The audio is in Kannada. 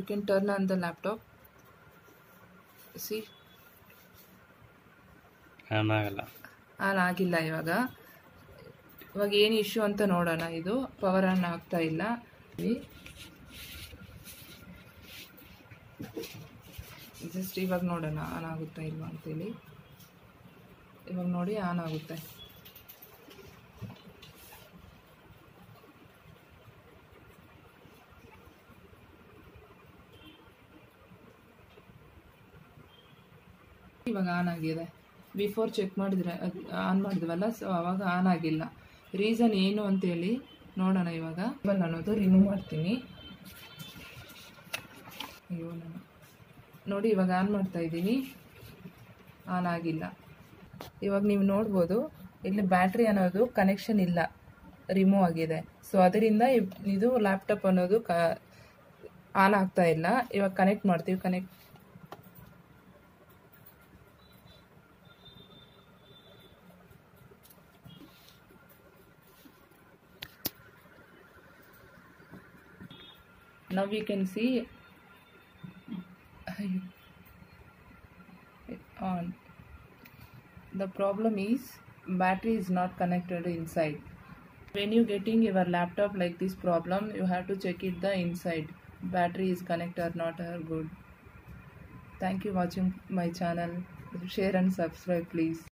you can turn on the laptop. See? On ಆಗಲ್ಲ. ಆನ್ ಆಗಿಲ್ಲ ಇವಾಗ. ಇವಾಗ ಏನು ಇಶ್ಯೂ ಅಂತ ನೋಡೋಣ ಇದು. ಪವರ್ ಆನ್ ಆಗ್ತಾ ಇಲ್ಲ. ಜಸ್ಟ್ ಇವಾಗ ನೋಡೋಣ. ಆನ್ ಆಗುತ್ತಾ ಇಲ್ವಾ ಅಂತೇಳಿ. ಇವಾಗ ನೋಡಿ ಆನ್ ಆಗುತ್ತೆ. ಇವಾಗ ಆನ್ ಆಗಿದೆ. ಬಿಫೋರ್ ಚೆಕ್ ಮಾಡಿದ್ರೆ ಆನ್ ಮಾಡಿದ್ವಲ್ಲ ಸೊ ಅವಾಗ ಆನ್ ಆಗಿಲ್ಲ. ರೀಸನ್ ಏನು ಅಂತೇಳಿ ನೋಡೋಣ ಇವಾಗ. ನಾನು ಅನ್ನೋದು ರಿಮೂವ್ ಮಾಡ್ತೀನಿ. ಅಯ್ಯೋ, ನಾನು ನೋಡಿ ಇವಾಗ ಆನ್ ಮಾಡ್ತಾ ಇದ್ದೀನಿ. ಆನ್ ಆಗಿಲ್ಲ. ಇವಾಗ ನೀವು ನೋಡ್ಬೋದು, ಇಲ್ಲಿ ಬ್ಯಾಟ್ರಿ ಅನ್ನೋದು ಕನೆಕ್ಷನ್ ಇಲ್ಲ. ರಿಮೂವ್ ಆಗಿದೆ. ಸೊ ಅದರಿಂದ ಇದು ಲ್ಯಾಪ್ಟಾಪ್ ಅನ್ನೋದು ಕ ಆನ್ ಆಗ್ತಾ ಇಲ್ಲ. ಇವಾಗ ಕನೆಕ್ಟ್ ಮಾಡ್ತೀವಿ connect now we can see on. The problem is battery is not connected inside. When you getting your laptop like this problem you have to check it the inside battery is connected or not good. Thank you watching my channel. Share and subscribe please